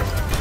Sure.